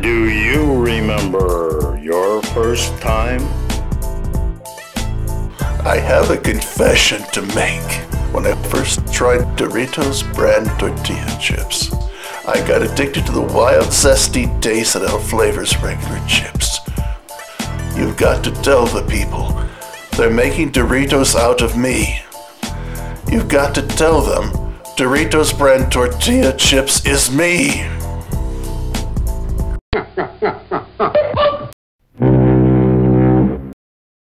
Do you remember your first time? I have a confession to make. When I first tried Doritos brand tortilla chips, I got addicted to the wild, zesty taste that outflavors regular chips. You've got to tell the people. They're making Doritos out of me. You've got to tell them Doritos brand tortilla chips is me. 哈哈哈哈。